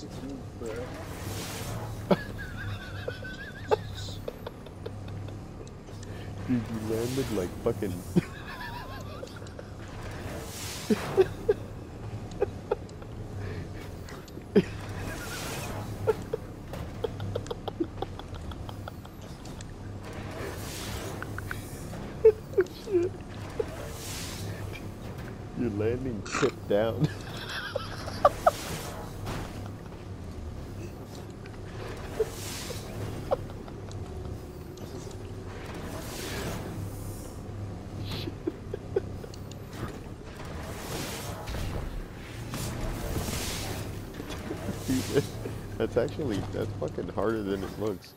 Dude, you landed like fucking. Your landing tipped down. that's actually, that's fucking harder than it looks.